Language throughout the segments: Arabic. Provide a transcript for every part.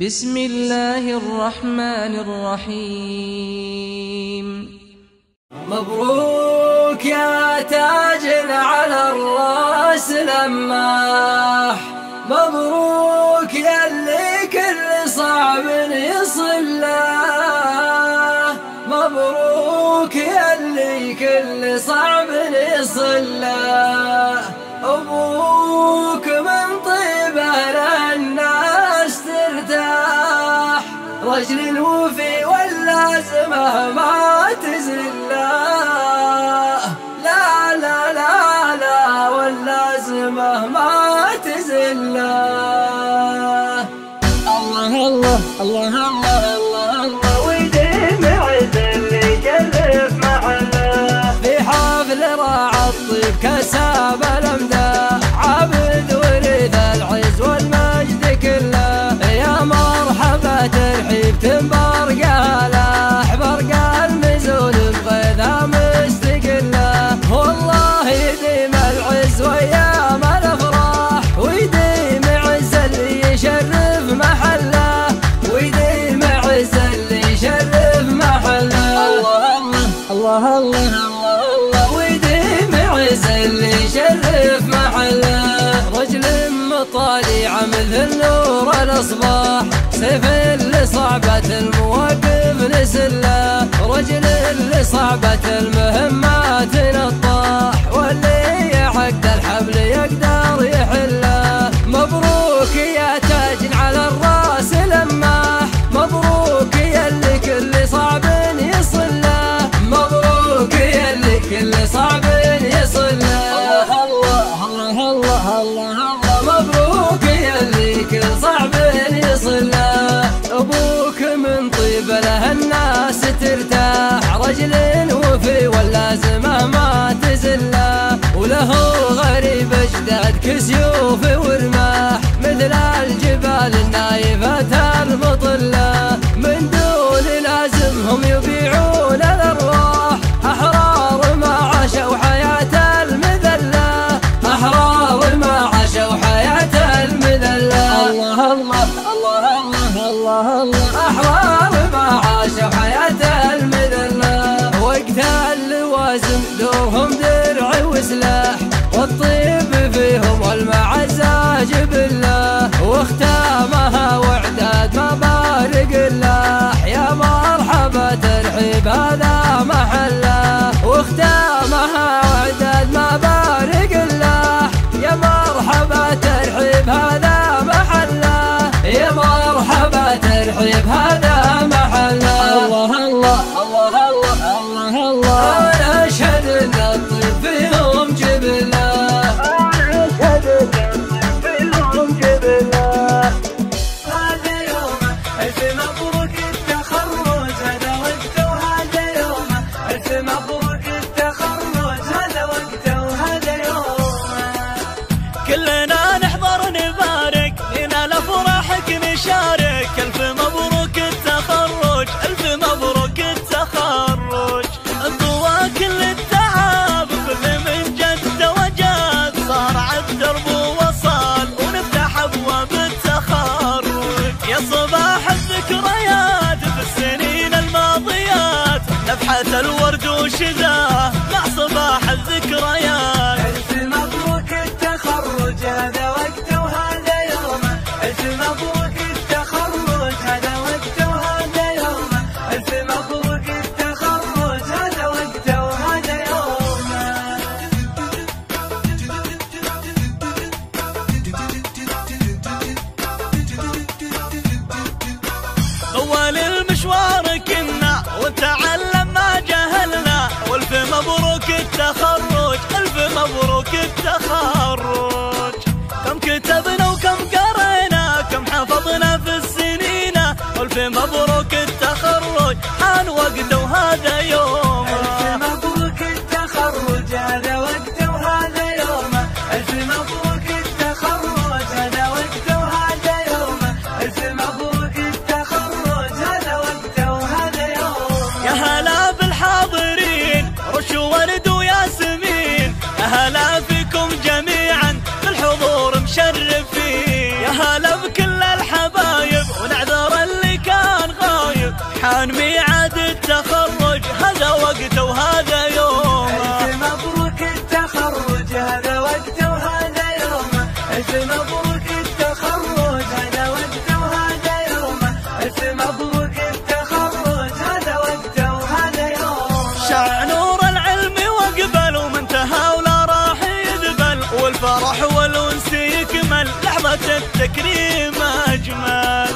بسم الله الرحمن الرحيم. مبروك يا تاج على الرأس لماح مبروك يا اللي كل صعب يصل مبروك يا اللي كل صعب يصل أجل الوفي واللازمة ما تزل لا لا لا لا واللازمة ما تزل الله الله الله الله الله. الله ويدي معد اللي يقلب محله في حفل راعى الطيب كساب الأمداد. remember. وطالع مثل نور الأصباح. سيف اللي صعبه المواقف نسله. رجل اللي صعبه المهمات نطاح. واللي عقد الحبل يقدر ترتاح رجل وفي واللازمة ما تزلا وله غريب اجداد كسيوف ورماح مثل الجبال النايفة المطلة من دون لازمهم يبيعون الأرواح. عبادة الورد وشذاه مع صباح الذكريات. ألف مبروك التخرج هذا بمبروك مبروك التخرج حان وقته وهذا يوم. نور العلم واقبل راح يذبل والفرح والأنس يكمل التكريم أجمل.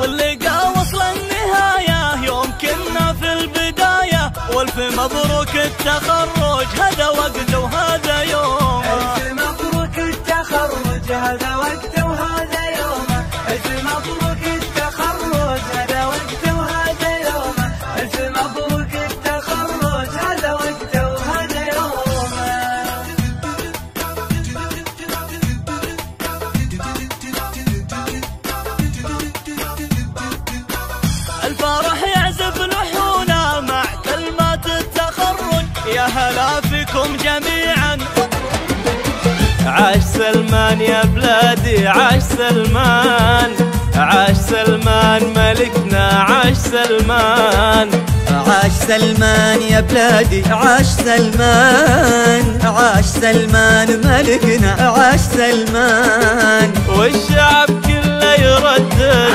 واللقاء وصل النهاية يوم كنا في البداية. والف مبروك التخرج هذا وقته وهذا يومه ألف مبروك التخرج هذا وقته وهذا يومه ألف مبروك يا هلا فيكم جميعا. عاش سلمان يا بلادي عاش سلمان. عاش سلمان ملكنا عاش سلمان. عاش سلمان يا بلادي عاش سلمان. عاش سلمان ملكنا عاش سلمان. والشعب كله يردد.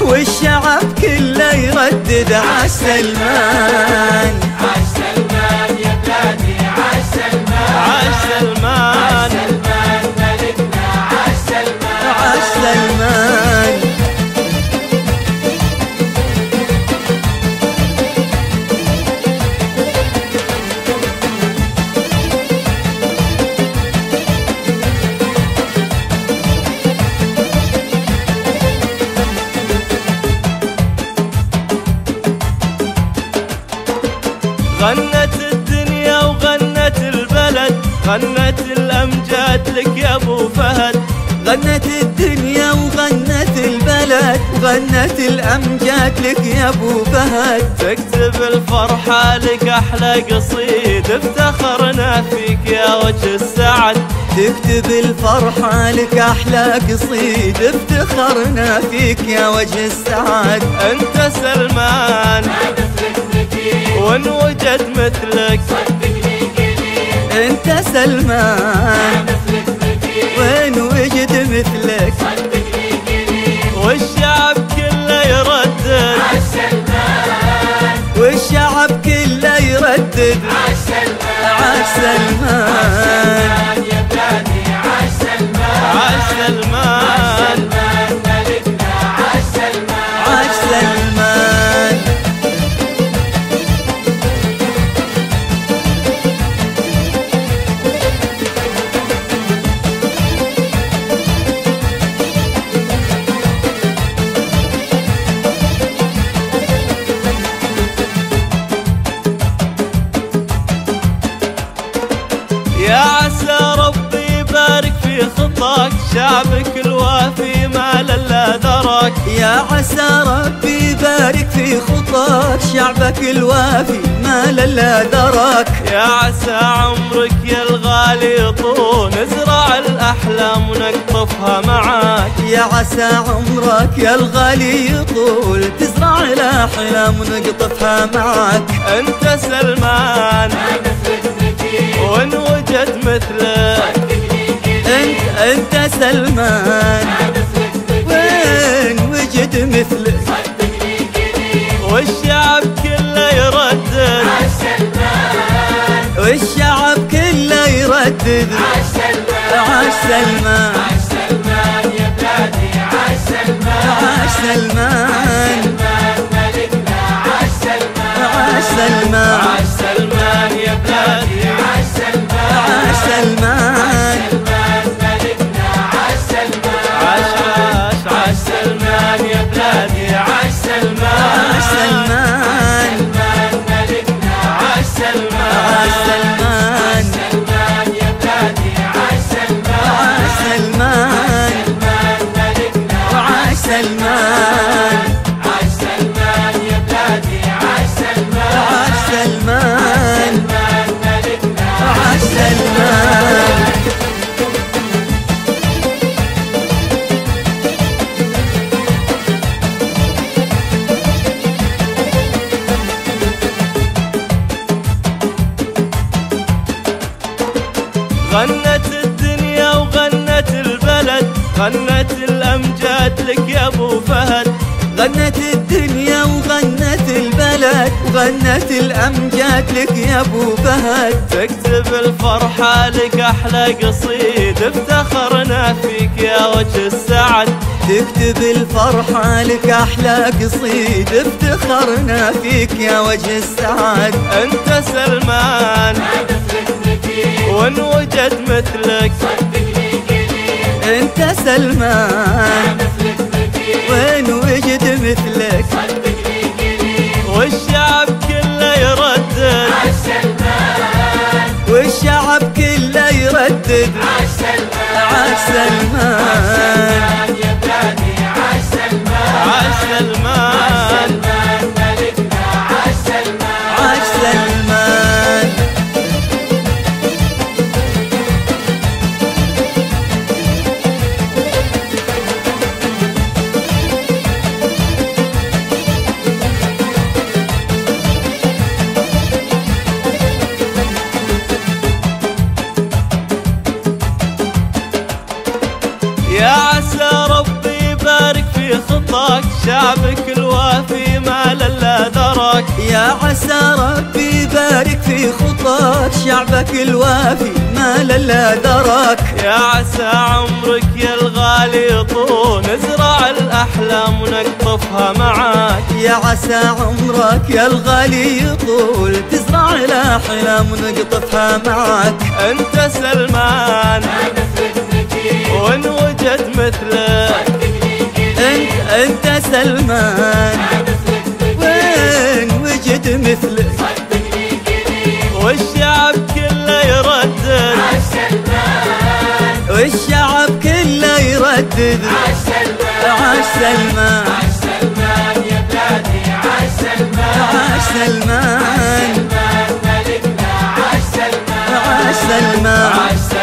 والشعب كله يردد. عاش سلمان عاش سلمان. غنت الدنيا وغنت البلد غنت الأمجاد لك يا أبو فهد. غنت الدنيا وغنت البلد غنت الأمجاد لك يا أبو فهد. تكتب الفرحة لك أحلى قصيد افتخرنا فيك يا وجه السعد. تكتب الفرحة لك أحلى قصيد افتخرنا فيك يا وجه السعد. أنت سلمان. وإن وجد مثلك أنت سلمان. وين وجد مثلك والشعب كله يردد. والشعب كله يردد. عاش سلمان. درك يا عسى ربي يبارك في خطاك شعبك الوافي ما للا درك يا عسى عمرك يا الغالي يطول نزرع الأحلام ونقطفها معاك. يا عسى عمرك يا الغالي يطول تزرع الأحلام ونقطفها معك أنت سلمان وإن وجد مثلك أنت أنت سلمان. يردد عاش سلمان. عاش سلمان. عاش سلمان. عاش سلمان. عاش سلمان يا بلادي. غنت الأمجاد لك يا أبو فهد. غنت الدنيا وغنت البلد وغنت الأمجاد لك يا أبو فهد. تكتب الفرحة لك أحلى قصيد افتخرنا فيك يا وجه السعد. تكتب الفرحة لك أحلى قصيد افتخرنا فيك يا وجه السعد. أنت سلمان وإن وجد مثلك. سلمان وين وجد مثلك؟ والشعب كله يردد. والشعب كله يردد. عاش سلمان. عاش يا عسى ربي يبارك في خطاك شعبك الوافي ما للا درك يا عسى ربي يبارك في خطاك شعبك الوافي ما للا درك يا عسى عمرك يا الغالي يطول نزرع الأحلام ونقطفها معاك. يا عسى عمرك يا الغالي يطول تزرع الأحلام ونقطفها معك أنت سلمان وإن وجد مثلك انت انت سلمان. وين وجد مثلك والشعب كله يردد. والشعب كله يردد. عاش سلمان. عاش سلمان. عاش سلمان. عاش سلمان.